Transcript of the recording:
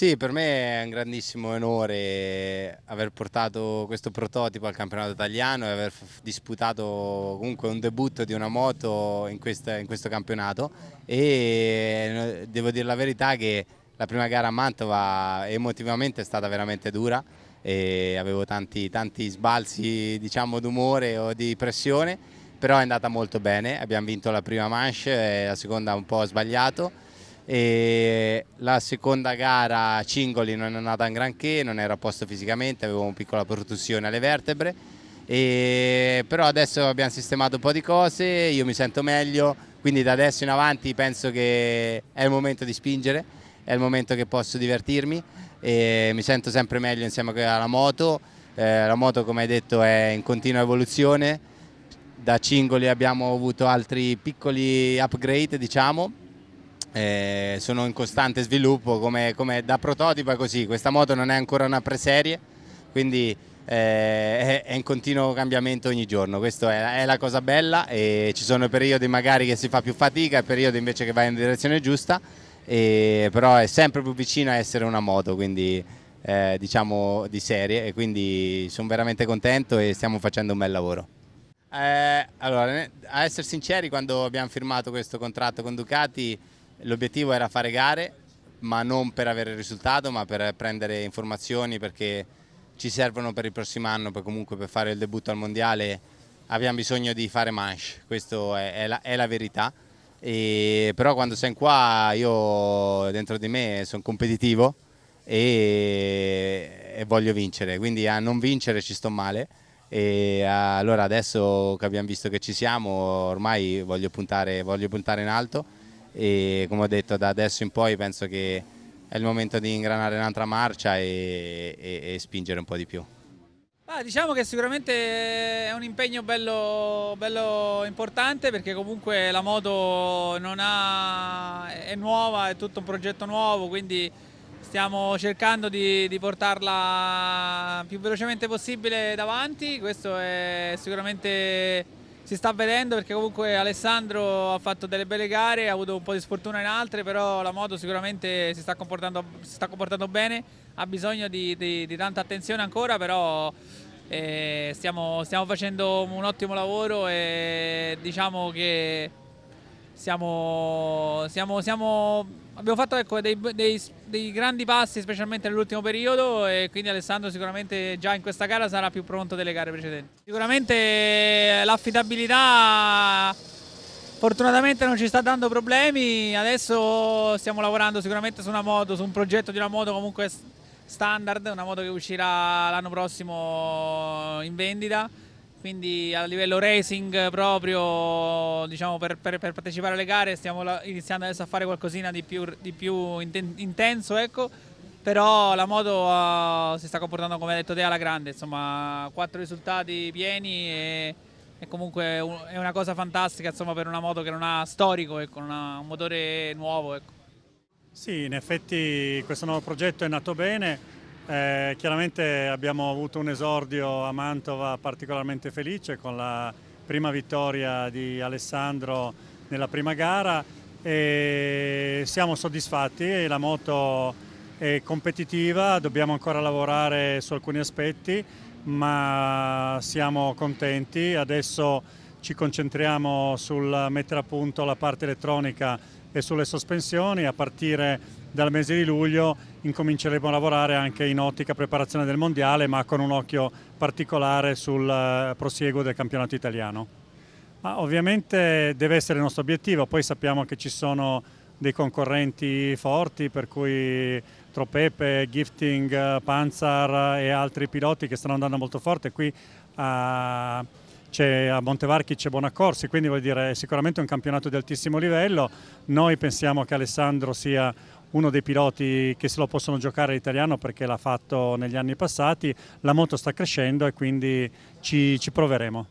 Sì, per me è un grandissimo onore aver portato questo prototipo al campionato italiano e aver disputato comunque un debutto di una moto in, questa, in questo campionato. E devo dire la verità che la prima gara a Mantova emotivamente è stata veramente dura e avevo tanti, tanti sbalzi diciamo, d'umore o di pressione, però è andata molto bene, abbiamo vinto la prima manche, la seconda un po' sbagliato e la seconda gara Cingoli non è andata in granché, non ero a posto fisicamente, avevo una piccola protusione alle vertebre, e, però adesso abbiamo sistemato un po' di cose, io mi sento meglio, quindi da adesso in avanti penso che è il momento di spingere, è il momento che posso divertirmi. E mi sento sempre meglio insieme alla moto, eh, la moto come hai detto è in continua evoluzione, da Cingoli abbiamo avuto altri piccoli upgrade diciamo eh, sono in costante sviluppo come, come, da prototipo è così, questa moto non è ancora una preserie quindi eh, è in continuo cambiamento ogni giorno, questa è, è, la cosa bella e ci sono periodi magari che si fa più fatica e periodi invece che va in direzione giusta e, però è sempre più vicino a essere una moto quindi eh, diciamo di serie e quindi sono veramente contento e stiamo facendo un bel lavoro. Eh, allora, a essere sinceri, quando abbiamo firmato questo contratto con Ducati L'obiettivo era fare gare, ma non per avere il risultato, ma per prendere informazioni perché ci servono per il prossimo anno, per comunque per fare il debutto al mondiale abbiamo bisogno di fare manche, questa è, è, è, la, verità. E, però quando sei qua io dentro di me sono competitivo e, e voglio vincere, quindi a non vincere ci sto male. E allora adesso che abbiamo visto che ci siamo, ormai voglio puntare, voglio puntare in alto e come ho detto da adesso in poi penso che è il momento di ingranare un'altra marcia e, e, e, spingere un po' di più. Ah, diciamo che sicuramente è un impegno bello, bello, importante perché comunque la moto ha, è nuova, è tutto un progetto nuovo, quindi stiamo cercando di, di portarla più velocemente possibile davanti, questo è sicuramente si sta vedendo perché comunque Alessandro ha fatto delle belle gare, ha avuto un po' di sfortuna in altre, però la moto sicuramente si sta comportando, si sta comportando bene, ha bisogno di, di, di, tanta attenzione ancora, però eh, stiamo, stiamo facendo un ottimo lavoro e diciamo che siamo, siamo, siamo, abbiamo fatto ecco, dei, dei, dei, grandi passi specialmente nell'ultimo periodo e quindi Alessandro sicuramente già in questa gara sarà più pronto delle gare precedenti. Sicuramente l'affidabilità fortunatamente non ci sta dando problemi, adesso stiamo lavorando sicuramente su una moto, su un progetto di una moto comunque standard, una moto che uscirà l'anno prossimo in vendita quindi a livello racing proprio diciamo, per, per, per, partecipare alle gare stiamo iniziando adesso a fare qualcosina di più, di più intenso ecco. però la moto uh, si sta comportando come ha detto te alla grande insomma quattro risultati pieni e, e comunque un, è una cosa fantastica insomma, per una moto che non ha storico ecco, non un motore nuovo ecco. Sì, in effetti questo nuovo progetto è nato bene, eh, chiaramente abbiamo avuto un esordio a Mantova particolarmente felice con la prima vittoria di Alessandro nella prima gara e siamo soddisfatti, la moto è competitiva, dobbiamo ancora lavorare su alcuni aspetti ma siamo contenti, adesso ci concentriamo sul mettere a punto la parte elettronica e sulle sospensioni a partire dal mese di luglio incominceremo a lavorare anche in ottica preparazione del mondiale ma con un occhio particolare sul eh, prosieguo del campionato italiano. Ma ovviamente deve essere il nostro obiettivo, poi sappiamo che ci sono dei concorrenti forti per cui Tropepe, Gifting, Panzar e altri piloti che stanno andando molto forte qui a a Montevarchi c'è Bonaccorsi, quindi vuol dire è sicuramente un campionato di altissimo livello. Noi pensiamo che Alessandro sia uno dei piloti che se lo possono giocare l'italiano perché l'ha fatto negli anni passati, la moto sta crescendo e quindi ci, ci proveremo.